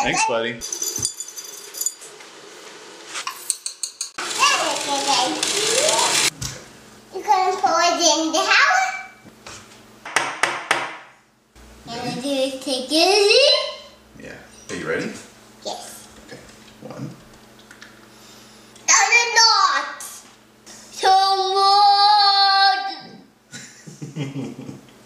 Thanks, buddy. You gonna pour it in the house? And do you take it? Yeah. Are you ready? Yes. Okay. One. No, no, not. So.